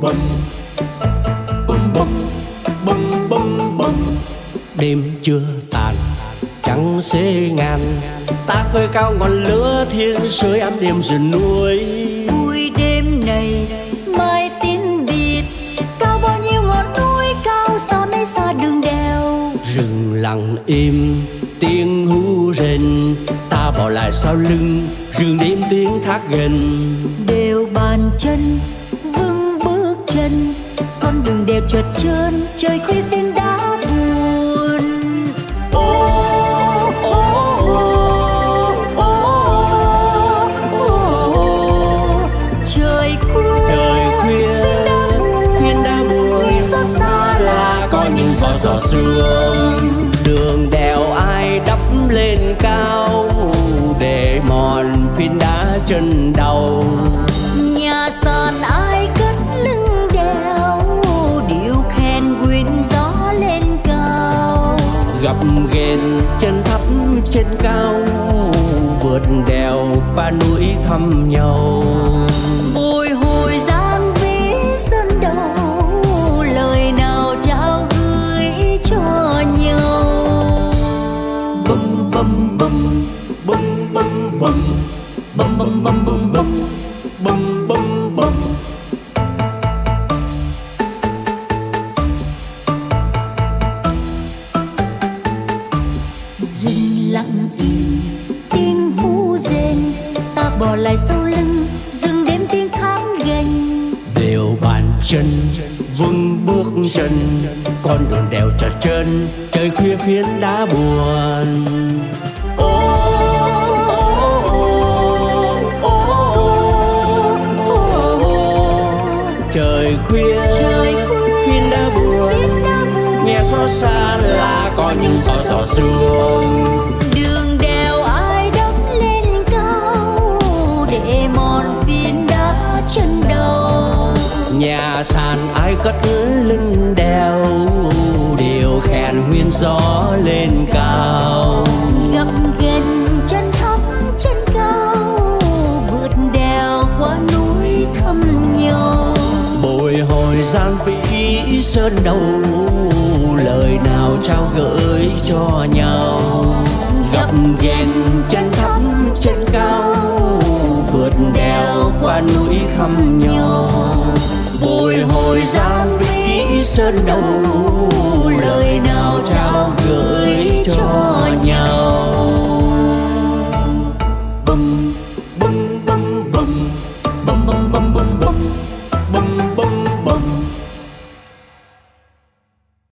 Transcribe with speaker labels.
Speaker 1: bum bum bum bum bum bum. Đêm chưa tàn trắng xế ngàn. Ta khơi cao ngọn lửa thiên sưởi ấm đêm rừng núi.
Speaker 2: Vui đêm này mai tin biệt. Cao bao nhiêu ngọn núi cao xa mấy xa đường đèo.
Speaker 1: Rừng lặng im tiếng hú rền. Ta bỏ lại sau lưng rừng đêm tiếng thác gần.
Speaker 2: Đều bàn chân chân con đường đẹp trượt trơn trời khuya phiên đá buồn. Ô ô ô ô ô trời khuya trời khuya phiên đá buồn. xót xa là
Speaker 1: có những giọt giọt sương. Đường đèo ai đắp lên cao để mòn phiến đá chân đau.
Speaker 2: Nhà
Speaker 1: ghen chân thấp trên cao vượt đèo qua núi thăm nhau.
Speaker 2: Bồi hồi gian ví sân đầu lời nào trao gửi cho nhau? Bum bum bum rừng lặng im. Tiếng hú rền ta bỏ lại sau lưng rừng đêm tiếng tháng gành.
Speaker 1: Đều bàn chân vững bước chân con đường đèo chợt chân trời khuya phiến đá buồn. Trời khuya trời khuya phiến đá buồn. phiến đá buồn. Nghe xót xa là có những giọt giọt sương
Speaker 2: đường đèo ai đắp lên cao để mòn phiến đá chân đầu.
Speaker 1: Nhà sàn ai cất lưng đèo điều khen nguyên gió lên cao.
Speaker 2: Gặp gần chân thấp chân cao vượt đèo qua núi thăm nhau
Speaker 1: bồi hồi gian vĩ sơn đầu lời nào trao gửi cho nhau? Gặp ghen chân thấp, chân cao, vượt đèo qua núi khăm nhau bồi hồi gian vĩ sơn đầu, lời nào trao gửi cho nhau? Bum bum bum bum bum bum bum bum bum.